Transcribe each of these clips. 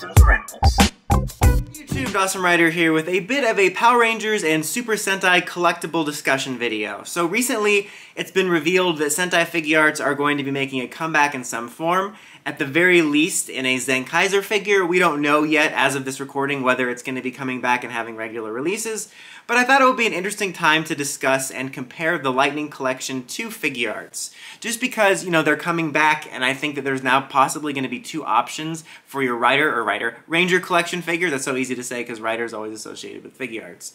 YouTube DosmRider here with a bit of a Power Rangers and Super Sentai collectible discussion video. So recently, it's been revealed that Sentai Figuarts are going to be making a comeback in some form, at the very least in a Zenkaiger figure. We don't know yet, as of this recording, whether it's going to be coming back and having regular releases, but I thought it would be an interesting time to discuss and compare the Lightning Collection to Figuarts. Just because, you know, they're coming back, and I think that there's now possibly going to be two options for your Rider, or Rider, Ranger Collection figure. That's so easy to say because Rider is always associated with Figuarts.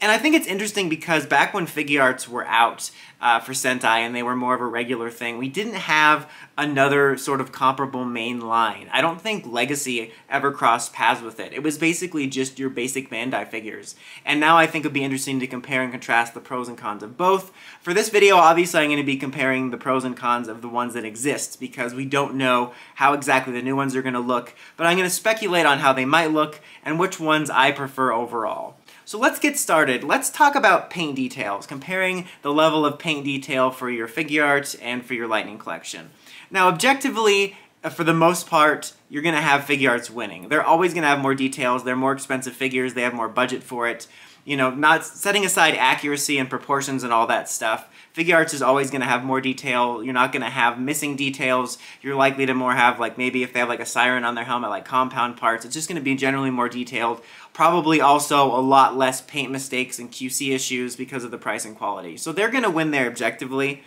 And I think it's interesting because back when Figuarts were out uh, for Sentai and they were more of a regular thing, we didn't have another sort of comparable main line. I don't think Legacy ever crossed paths with it. It was basically just your basic Bandai figures. And now I think it would be interesting to compare and contrast the pros and cons of both. For this video, obviously I'm going to be comparing the pros and cons of the ones that exist because we don't know how exactly the new ones are going to look, but I'm going to speculate on how they might look and which ones I prefer overall. So let's get started. Let's talk about paint details, comparing the level of paint detail for your Figuarts and for your Lightning Collection. Now, objectively, uh, for the most part, you're going to have Figuarts winning. They're always going to have more details. They're more expensive figures. They have more budget for it. You know, not setting aside accuracy and proportions and all that stuff, Figuarts is always going to have more detail. You're not going to have missing details. You're likely to more have, like, maybe if they have, like, a siren on their helmet, like compound parts. It's just going to be generally more detailed. Probably also a lot less paint mistakes and QC issues because of the price and quality. So they're going to win there objectively.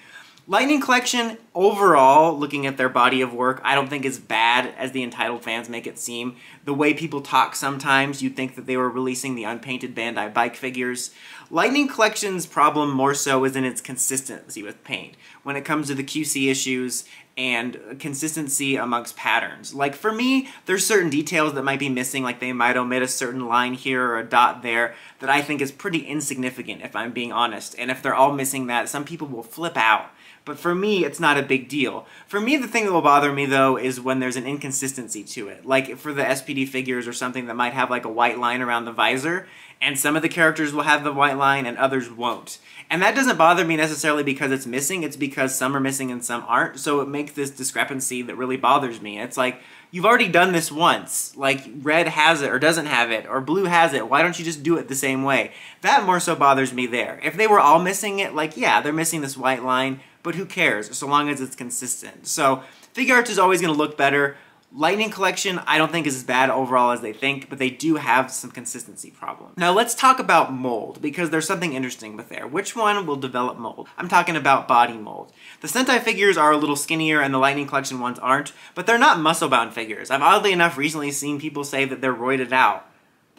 Lightning Collection, overall, looking at their body of work, I don't think is bad as the entitled fans make it seem. The way people talk sometimes, you'd think that they were releasing the unpainted Bandai bike figures. Lightning Collection's problem more so is in its consistency with paint. When it comes to the QC issues and consistency amongst patterns. Like for me, there's certain details that might be missing, like they might omit a certain line here or a dot there that I think is pretty insignificant if I'm being honest. And if they're all missing that, some people will flip out. But for me, it's not a big deal. For me, the thing that will bother me though is when there's an inconsistency to it. Like for the SPD figures or something that might have like a white line around the visor, and some of the characters will have the white line and others won't. And that doesn't bother me necessarily because it's missing, it's because some are missing and some aren't, so it makes this discrepancy that really bothers me. It's like, you've already done this once. Like, red has it or doesn't have it, or blue has it. Why don't you just do it the same way? That more so bothers me there. If they were all missing it, like, yeah, they're missing this white line, but who cares, so long as it's consistent. So, Figuarts is always going to look better. Lightning Collection, I don't think is as bad overall as they think, but they do have some consistency problems. Now let's talk about mold, because there's something interesting with there. Which one will develop mold? I'm talking about body mold. The Sentai figures are a little skinnier and the Lightning Collection ones aren't, but they're not muscle-bound figures. I've oddly enough recently seen people say that they're roided out.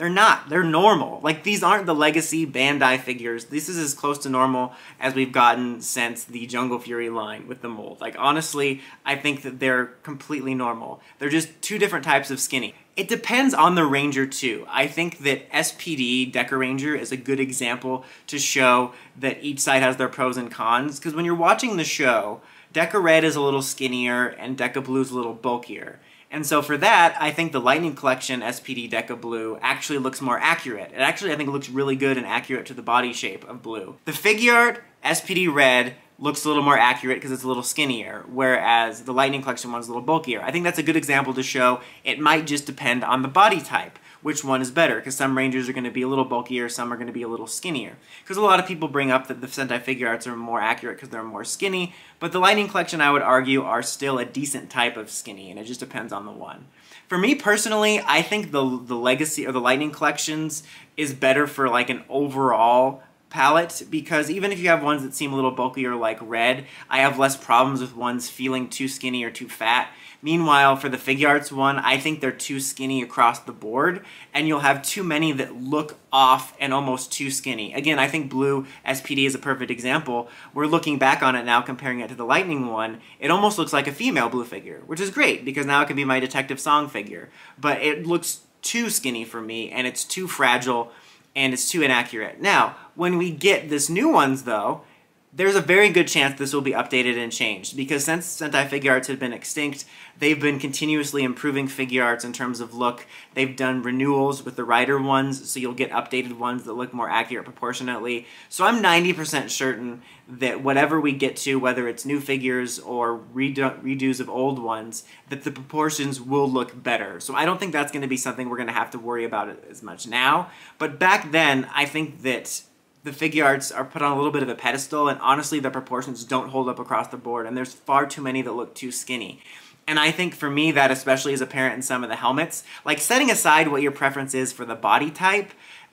They're not. They're normal. Like, these aren't the legacy Bandai figures. This is as close to normal as we've gotten since the Jungle Fury line with the mold. Like, honestly, I think that they're completely normal. They're just two different types of skinny. It depends on the Ranger, too. I think that SPD Dekaranger is a good example to show that each side has their pros and cons. Because when you're watching the show, Deka Red is a little skinnier and Deka Blue is a little bulkier. And so for that, I think the Lightning Collection SPD Deka Blue actually looks more accurate. It actually, I think, looks really good and accurate to the body shape of blue. The Figuart SPD Red looks a little more accurate because it's a little skinnier, whereas the Lightning Collection one's a little bulkier. I think that's a good example to show it might just depend on the body type which one is better, because some Rangers are going to be a little bulkier, some are going to be a little skinnier. Because a lot of people bring up that the Sentai Figuarts are more accurate because they're more skinny, but the Lightning Collection, I would argue, are still a decent type of skinny, and it just depends on the one. For me personally, I think the, the Legacy or the Lightning Collections is better for like an overall palette because even if you have ones that seem a little bulkier like red, I have less problems with ones feeling too skinny or too fat. Meanwhile, for the Figuarts one, I think they're too skinny across the board, and you'll have too many that look off and almost too skinny. Again, I think Blue SPD is a perfect example. We're looking back on it now, comparing it to the Lightning one. It almost looks like a female Blue figure, which is great, because now it can be my Detective Song figure. But it looks too skinny for me, and it's too fragile, and it's too inaccurate. Now, when we get this new ones, though, there's a very good chance this will be updated and changed because since Sentai Figuarts had been extinct, they've been continuously improving Figuarts in terms of look. They've done renewals with the Rider ones, so you'll get updated ones that look more accurate proportionately. So I'm 90% certain that whatever we get to, whether it's new figures or redo redos of old ones, that the proportions will look better. So I don't think that's going to be something we're going to have to worry about as much now. But back then, I think that the Figuarts are put on a little bit of a pedestal, and honestly, the proportions don't hold up across the board, and there's far too many that look too skinny. And I think for me, that especially is apparent in some of the helmets. Like, setting aside what your preference is for the body type,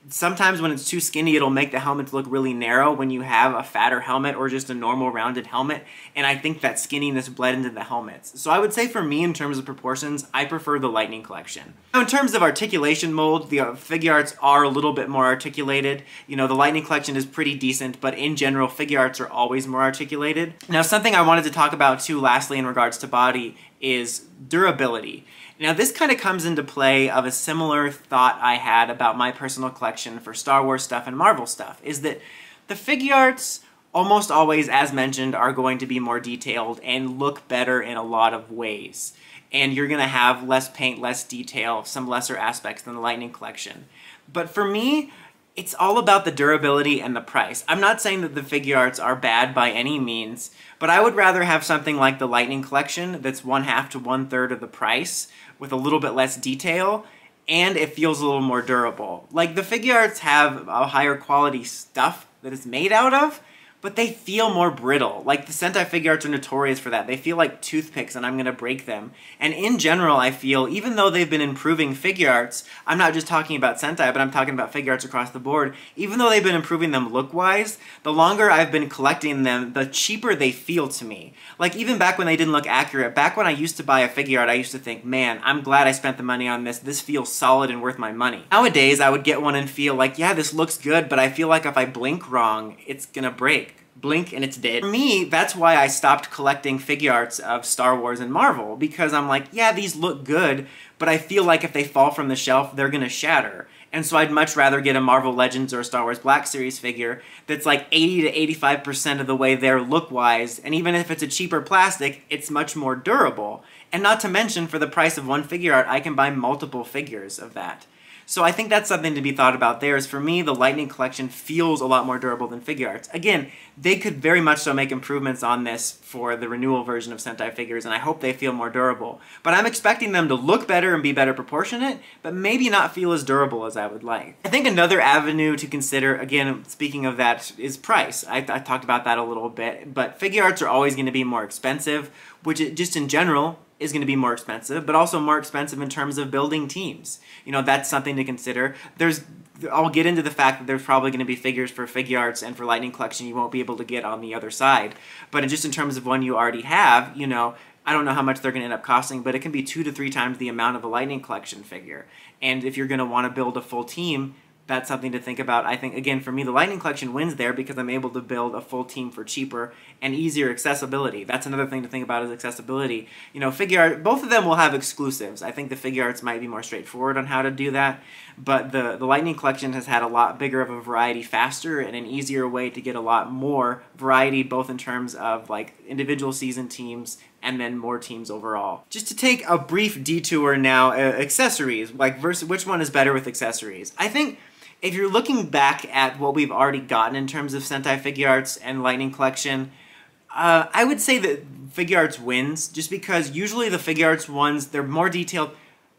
sometimes when it's too skinny, it'll make the helmets look really narrow when you have a fatter helmet or just a normal rounded helmet. And I think that skinniness bled into the helmets. So I would say for me, in terms of proportions, I prefer the Lightning Collection. Now, in terms of articulation mold, the uh, Figuarts are a little bit more articulated. You know, the Lightning Collection is pretty decent, but in general, Figuarts are always more articulated. Now, something I wanted to talk about too, lastly, in regards to body, is durability. Now, this kind of comes into play of a similar thought I had about my personal collection for Star Wars stuff and Marvel stuff, is that the Figuarts almost always, as mentioned, are going to be more detailed and look better in a lot of ways. And you're going to have less paint, less detail, some lesser aspects than the Lightning Collection. But for me, it's all about the durability and the price. I'm not saying that the Figuarts are bad by any means, but I would rather have something like the Lightning Collection that's one half to one third of the price with a little bit less detail and it feels a little more durable. Like the Figuarts have a higher quality stuff that it's made out of, but they feel more brittle. Like the Sentai Figuarts are notorious for that. They feel like toothpicks and I'm going to break them. And in general, I feel, even though they've been improving Figuarts, I'm not just talking about Sentai, but I'm talking about Figuarts across the board, even though they've been improving them look-wise, the longer I've been collecting them, the cheaper they feel to me. Like even back when they didn't look accurate, back when I used to buy a Figuart, I used to think, man, I'm glad I spent the money on this. This feels solid and worth my money. Nowadays, I would get one and feel like, yeah, this looks good, but I feel like if I blink wrong, it's gonna break blink and it's dead. For me, that's why I stopped collecting Figuarts of Star Wars and Marvel, because I'm like, yeah, these look good, but I feel like if they fall from the shelf, they're gonna shatter. And so I'd much rather get a Marvel Legends or a Star Wars Black Series figure that's like 80 to 85% of the way there look-wise, and even if it's a cheaper plastic, it's much more durable. And not to mention, for the price of one Figuart, I can buy multiple figures of that. So I think that's something to be thought about there. Is for me, the Lightning Collection feels a lot more durable than Figuarts. Again, they could very much so make improvements on this for the renewal version of Sentai figures, and I hope they feel more durable. But I'm expecting them to look better and be better proportionate, but maybe not feel as durable as I would like. I think another avenue to consider, again, speaking of that, is price. I, I talked about that a little bit, but Figuarts are always going to be more expensive, which just in general is going to be more expensive, but also more expensive in terms of building teams. You know, that's something to consider. There's, I'll get into the fact that there's probably going to be figures for Figuarts and for Lightning Collection you won't be able to get on the other side. But just in terms of one you already have, you know, I don't know how much they're going to end up costing, but it can be two to three times the amount of a Lightning Collection figure. And if you're going to want to build a full team, that's something to think about. I think, again, for me, the Lightning Collection wins there because I'm able to build a full team for cheaper and easier accessibility. That's another thing to think about is accessibility. You know, Figuart, both of them will have exclusives. I think the Figuarts might be more straightforward on how to do that, but the, the Lightning Collection has had a lot bigger of a variety faster and an easier way to get a lot more variety, both in terms of like individual season teams and then more teams overall. Just to take a brief detour now, uh, accessories, like versus which one is better with accessories? I think if you're looking back at what we've already gotten in terms of Sentai Figuarts and Lightning Collection, uh, I would say that Figuarts wins, just because usually the Figuarts ones, they're more detailed.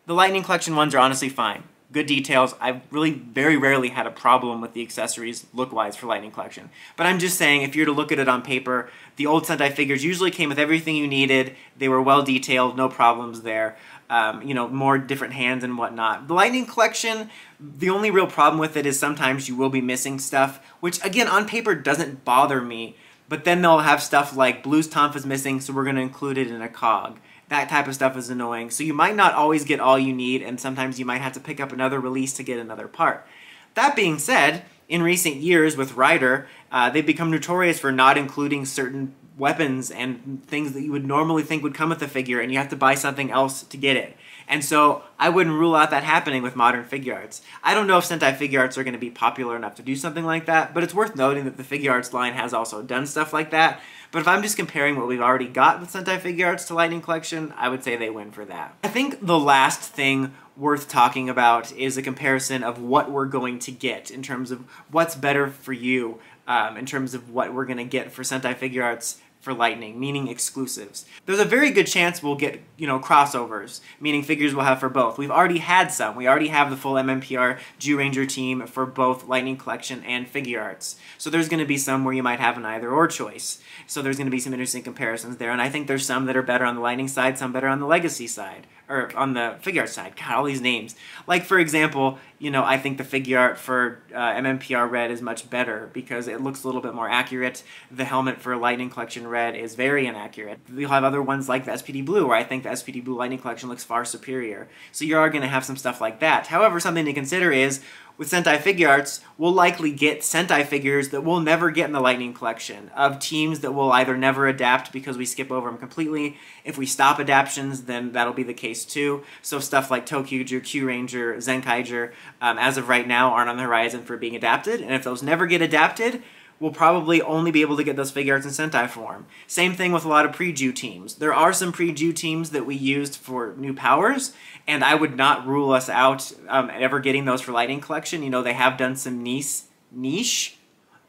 The Lightning Collection ones are honestly fine. Good details. I've really very rarely had a problem with the accessories look-wise for Lightning Collection. But I'm just saying, if you're to look at it on paper, the old Sentai figures usually came with everything you needed. They were well detailed, no problems there um, you know, more different hands and whatnot. The Lightning Collection, the only real problem with it is sometimes you will be missing stuff, which again, on paper doesn't bother me, but then they'll have stuff like Blues Tomp is missing, so we're going to include it in a cog. That type of stuff is annoying. So you might not always get all you need, and sometimes you might have to pick up another release to get another part. That being said, in recent years with Rider, Uh, they've become notorious for not including certain weapons and things that you would normally think would come with the figure, and you have to buy something else to get it. And so I wouldn't rule out that happening with modern Figuarts. I don't know if Sentai Figuarts are going to be popular enough to do something like that, but it's worth noting that the Figuarts line has also done stuff like that. But if I'm just comparing what we've already got with Sentai Figuarts to Lightning Collection, I would say they win for that. I think the last thing worth talking about is a comparison of what we're going to get in terms of what's better for you um, in terms of what we're going to get for Sentai Figuarts for Lightning, meaning exclusives. There's a very good chance we'll get, you know, crossovers, meaning figures we'll have for both. We've already had some. We already have the full MMPR Zyuranger team for both Lightning Collection and Figuarts. So there's going to be some where you might have an either or choice. So there's going to be some interesting comparisons there, and I think there's some that are better on the Lightning side, some better on the Legacy side or on the figure Figuart side. God, all these names. Like for example, you know, I think the figure Figuart for uh, MMPR Red is much better because it looks a little bit more accurate. The helmet for Lightning Collection Red is very inaccurate. We'll have other ones like the SPD Blue, where I think the SPD Blue Lightning Collection looks far superior. So you are going to have some stuff like that. However, something to consider is with Sentai Figuarts, we'll likely get Sentai figures that we'll never get in the Lightning Collection, of teams that will either never adapt because we skip over them completely. If we stop adaptions, then that'll be the case too. So stuff like ToQger, Kyuranger, Zenkaiger, um, as of right now, aren't on the horizon for being adapted. And if those never get adapted, we'll probably only be able to get those Figuarts in Sentai form. Same thing with a lot of pre-Zyu teams. There are some pre-Zyu teams that we used for new powers, and I would not rule us out um, ever getting those for Lightning Collection. You know, they have done some niche, niche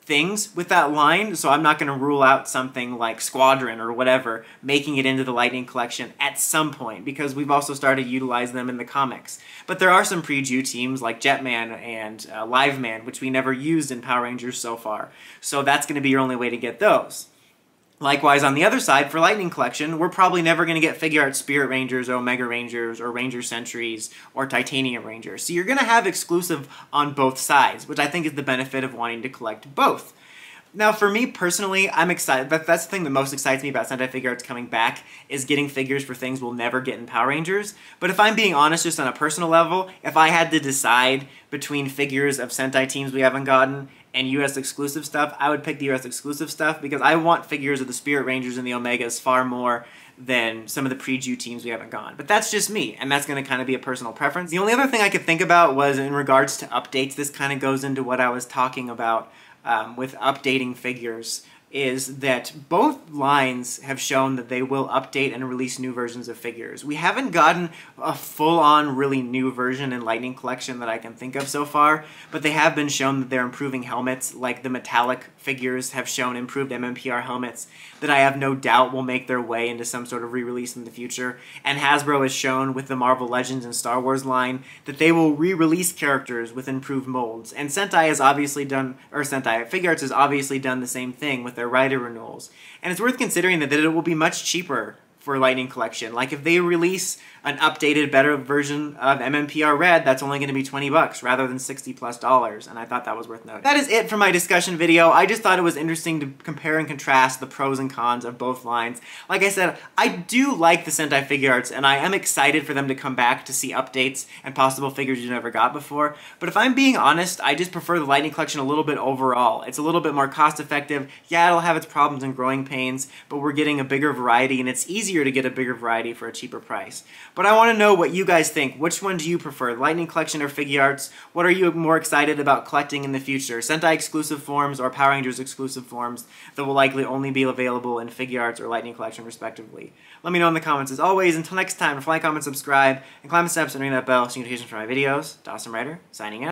things with that line, so I'm not going to rule out something like Squadron or whatever making it into the Lightning Collection at some point, because we've also started to utilize them in the comics. But there are some pre-Zyu teams like Jetman and uh, Liveman, which we never used in Power Rangers so far. So that's going to be your only way to get those. Likewise, on the other side, for Lightning Collection, we're probably never going to get Figuart Spirit Rangers or Omega Rangers or Ranger Sentries or Titanium Rangers. So you're going to have exclusive on both sides, which I think is the benefit of wanting to collect both. Now, for me personally, I'm excited. That, that's the thing that most excites me about Sentai Figuarts coming back is getting figures for things we'll never get in Power Rangers. But if I'm being honest, just on a personal level, if I had to decide between figures of Sentai teams we haven't gotten and US exclusive stuff, I would pick the US exclusive stuff because I want figures of the Spirit Rangers and the Omegas far more than some of the pre-Zyu teams we haven't gone. But that's just me, and that's going to kind of be a personal preference. The only other thing I could think about was in regards to updates. This kind of goes into what I was talking about um, with updating figures is that both lines have shown that they will update and release new versions of figures. We haven't gotten a full-on really new version in Lightning Collection that I can think of so far, but they have been shown that they're improving helmets, like the metallic figures have shown improved MMPR helmets that I have no doubt will make their way into some sort of re-release in the future. And Hasbro has shown with the Marvel Legends and Star Wars line that they will re-release characters with improved molds. And Sentai has obviously done, or Sentai Figuarts has obviously done the same thing with their rider renewals. And it's worth considering that, that it will be much cheaper for Lightning Collection. Like if they release an updated, better version of MMPR Red, that's only going to be 20 bucks rather than 60 plus dollars, and I thought that was worth noting. That is it for my discussion video. I just thought it was interesting to compare and contrast the pros and cons of both lines. Like I said, I do like the Sentai Figuarts, and I am excited for them to come back to see updates and possible figures you never got before, but if I'm being honest, I just prefer the Lightning Collection a little bit overall. It's a little bit more cost effective. Yeah, it'll have its problems and growing pains, but we're getting a bigger variety, and it's easier to get a bigger variety for a cheaper price. But I want to know what you guys think. Which one do you prefer, Lightning Collection or Figuarts? What are you more excited about collecting in the future? Sentai exclusive forms or Power Rangers exclusive forms that will likely only be available in Figuarts or Lightning Collection respectively? Let me know in the comments. As always, until next time, like, comment, subscribe, and climb the steps and ring that bell so you get notifications for my videos. DosmRider, signing out.